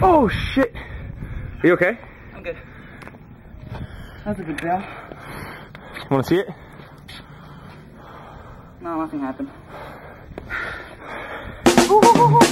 Oh shit. Are you okay? I'm good. That's a good fail. Want to see it? No, nothing happened. Ooh, ooh, ooh,